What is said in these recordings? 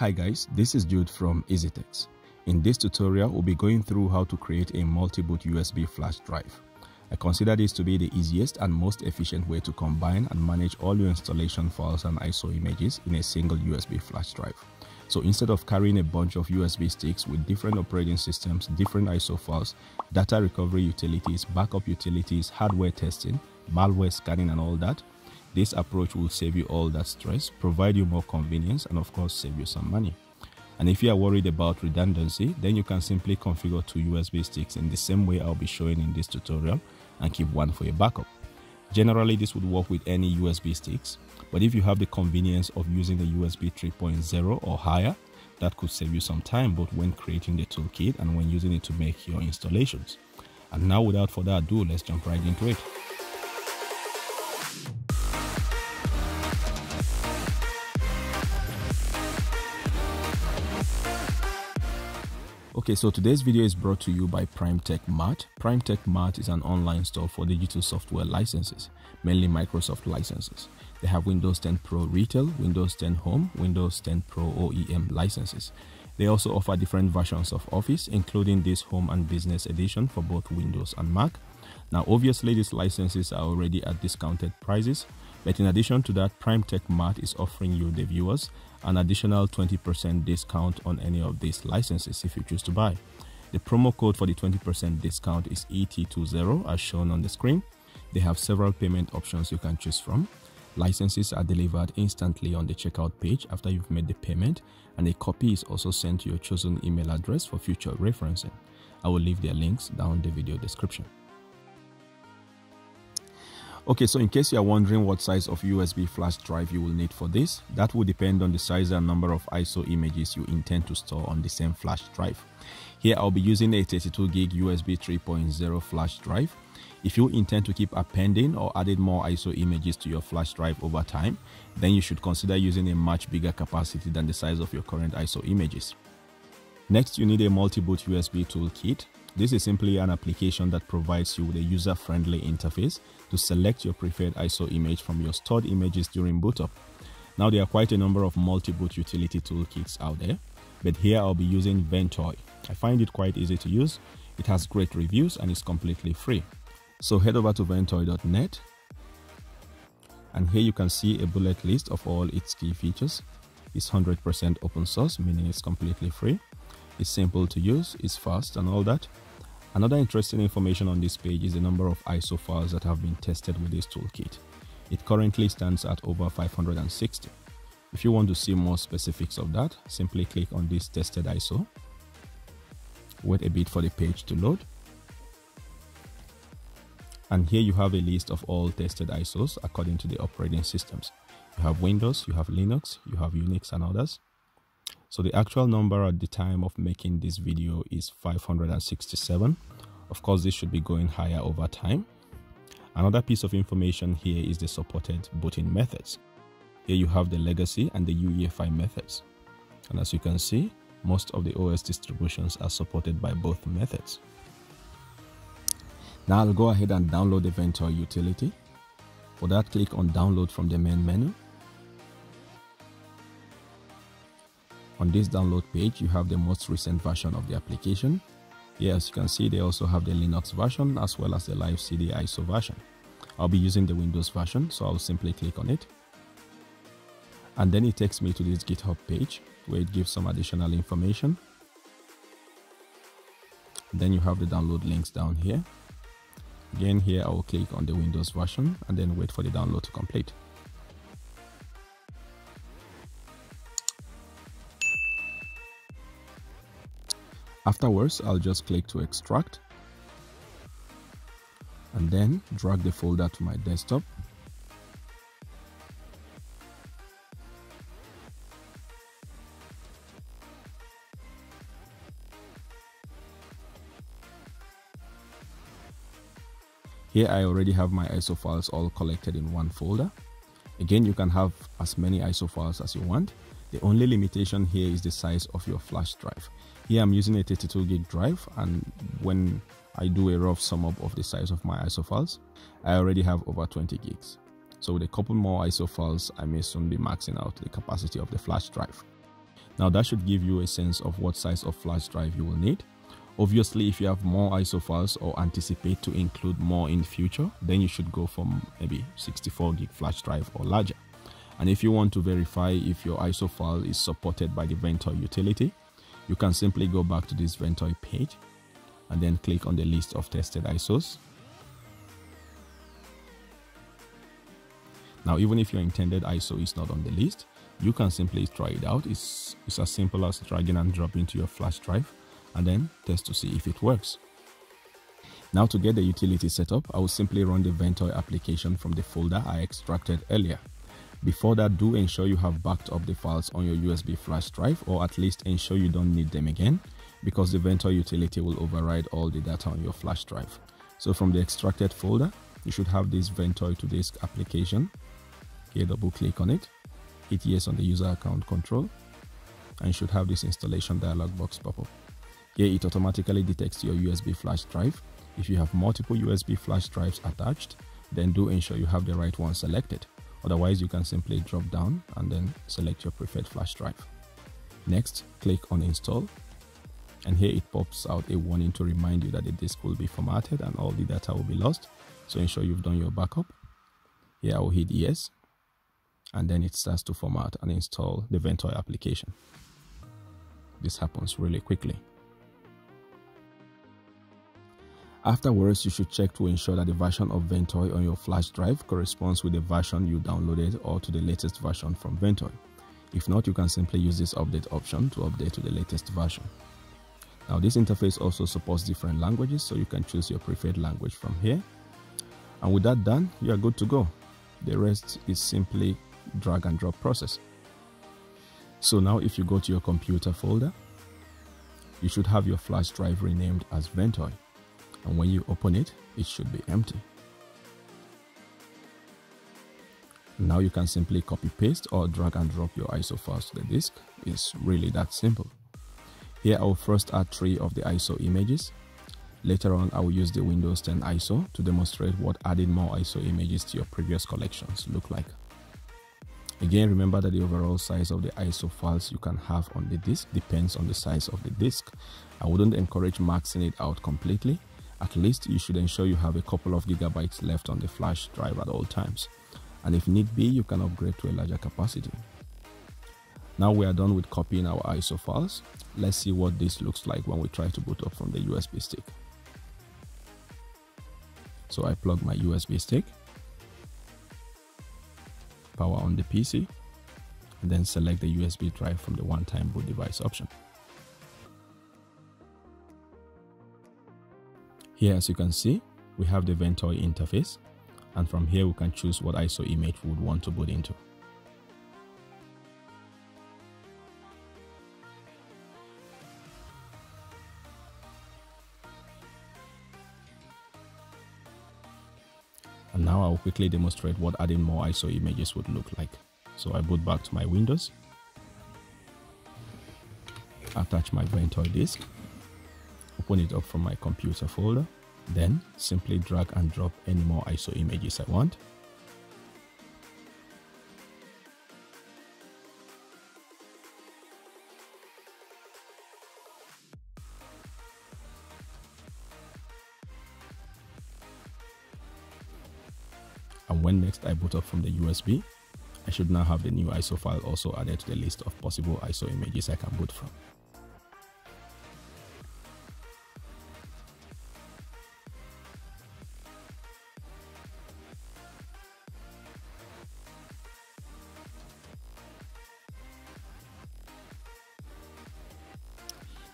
Hi guys, this is Jude from EasyTechs. In this tutorial, we'll be going through how to create a multi-boot USB flash drive. I consider this to be the easiest and most efficient way to combine and manage all your installation files and ISO images in a single USB flash drive. So instead of carrying a bunch of USB sticks with different operating systems, different ISO files, data recovery utilities, backup utilities, hardware testing, malware scanning and all that, this approach will save you all that stress, provide you more convenience, and of course, save you some money. And if you are worried about redundancy, then you can simply configure two USB sticks in the same way I'll be showing in this tutorial and keep one for your backup. Generally, this would work with any USB sticks, but if you have the convenience of using the USB 3.0 or higher, that could save you some time both when creating the toolkit and when using it to make your installations. And now without further ado, let's jump right into it. Okay, so today's video is brought to you by PrimeTech Mart. PrimeTech Mart is an online store for digital software licenses, mainly Microsoft licenses. They have Windows 10 Pro Retail, Windows 10 Home, Windows 10 Pro OEM licenses. They also offer different versions of Office, including this Home and Business Edition for both Windows and Mac. Now, obviously, these licenses are already at discounted prices, but in addition to that, PrimeTech Mart is offering you, the viewers, an additional 20% discount on any of these licenses if you choose to buy. The promo code for the 20% discount is ET20 as shown on the screen. They have several payment options you can choose from. Licenses are delivered instantly on the checkout page after you've made the payment, and a copy is also sent to your chosen email address for future referencing. I will leave their links down the video description. Okay, so in case you are wondering what size of USB flash drive you will need for this, that will depend on the size and number of ISO images you intend to store on the same flash drive. Here I'll be using a 32 gig USB 3.0 flash drive. If you intend to keep appending or adding more ISO images to your flash drive over time, then you should consider using a much bigger capacity than the size of your current ISO images. Next, you need a multi-boot USB toolkit. This is simply an application that provides you with a user-friendly interface to select your preferred ISO image from your stored images during boot up. Now there are quite a number of multi-boot utility toolkits out there, but here I'll be using Ventoy. I find it quite easy to use, it has great reviews and is completely free. So head over to ventoy.net and here you can see a bullet list of all its key features. It's 100% open source, meaning it's completely free. It's simple to use, it's fast and all that. Another interesting information on this page is the number of ISO files that have been tested with this toolkit. It currently stands at over 560. If you want to see more specifics of that, simply click on this tested ISO. Wait a bit for the page to load. And here you have a list of all tested ISOs according to the operating systems. You have Windows, you have Linux, you have Unix and others. So the actual number at the time of making this video is 567. Of course, this should be going higher over time. Another piece of information here is the supported booting methods. Here you have the legacy and the UEFI methods. And as you can see, most of the OS distributions are supported by both methods. Now I'll go ahead and download the Ventoy utility. For that, click on download from the main menu On this download page, you have the most recent version of the application. Here, as you can see, they also have the Linux version as well as the Live CD ISO version. I'll be using the Windows version, so I'll simply click on it. And then it takes me to this GitHub page where it gives some additional information. Then you have the download links down here. Again, here I will click on the Windows version and then wait for the download to complete. Afterwards, I'll just click to extract and then drag the folder to my desktop. Here I already have my ISO files all collected in one folder. Again, you can have as many ISO files as you want. The only limitation here is the size of your flash drive. Here I'm using a 32 gig drive and when I do a rough sum up of the size of my ISO files, I already have over 20 gigs. So with a couple more ISO files, I may soon be maxing out the capacity of the flash drive. Now that should give you a sense of what size of flash drive you will need. Obviously, if you have more ISO files or anticipate to include more in future, then you should go for maybe 64 gig flash drive or larger. And if you want to verify if your ISO file is supported by the Ventoy utility, you can simply go back to this Ventoy page and then click on the list of tested ISOs. Now, even if your intended ISO is not on the list, you can simply try it out. It's, it's as simple as dragging and dropping to your flash drive and then test to see if it works. Now to get the utility set up, I will simply run the Ventoy application from the folder I extracted earlier. Before that, do ensure you have backed up the files on your USB flash drive or at least ensure you don't need them again because the Ventoy utility will override all the data on your flash drive. So from the extracted folder, you should have this Ventoy to disk application. Here double click on it, hit yes on the user account control and should have this installation dialog box pop up. Here it automatically detects your USB flash drive. If you have multiple USB flash drives attached, then do ensure you have the right one selected. Otherwise, you can simply drop down and then select your preferred flash drive. Next, click on install. And here it pops out a warning to remind you that the disk will be formatted and all the data will be lost. So ensure you've done your backup. Here I will hit yes. And then it starts to format and install the Ventoy application. This happens really quickly. Afterwards, you should check to ensure that the version of Ventoy on your flash drive corresponds with the version you downloaded or to the latest version from Ventoy. If not, you can simply use this update option to update to the latest version. Now this interface also supports different languages so you can choose your preferred language from here. And with that done, you are good to go. The rest is simply drag and drop process. So now if you go to your computer folder, you should have your flash drive renamed as Ventoy and when you open it, it should be empty. Now you can simply copy paste or drag and drop your ISO files to the disk. It's really that simple. Here I will first add three of the ISO images. Later on I will use the Windows 10 ISO to demonstrate what adding more ISO images to your previous collections look like. Again, remember that the overall size of the ISO files you can have on the disk depends on the size of the disk. I wouldn't encourage maxing it out completely at least you should ensure you have a couple of gigabytes left on the flash drive at all times. And if need be, you can upgrade to a larger capacity. Now we are done with copying our ISO files. Let's see what this looks like when we try to boot up from the USB stick. So I plug my USB stick, power on the PC, and then select the USB drive from the one-time boot device option. Here as you can see, we have the Ventoy interface and from here we can choose what ISO image we would want to boot into. And now I'll quickly demonstrate what adding more ISO images would look like. So I boot back to my Windows, attach my Ventoy disk, open it up from my computer folder. Then simply drag and drop any more ISO images I want. And when next I boot up from the USB, I should now have the new ISO file also added to the list of possible ISO images I can boot from.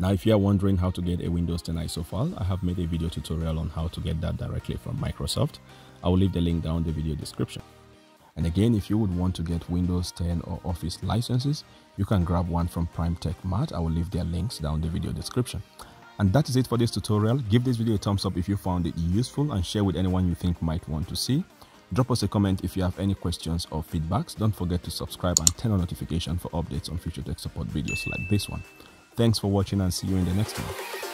Now, if you are wondering how to get a Windows 10 ISO file, I have made a video tutorial on how to get that directly from Microsoft. I will leave the link down the video description. And again, if you would want to get Windows 10 or Office licenses, you can grab one from Prime Tech Mart. I will leave their links down the video description. And that is it for this tutorial. Give this video a thumbs up if you found it useful and share with anyone you think might want to see. Drop us a comment if you have any questions or feedbacks. Don't forget to subscribe and turn on notification for updates on future tech support videos like this one. Thanks for watching and see you in the next one.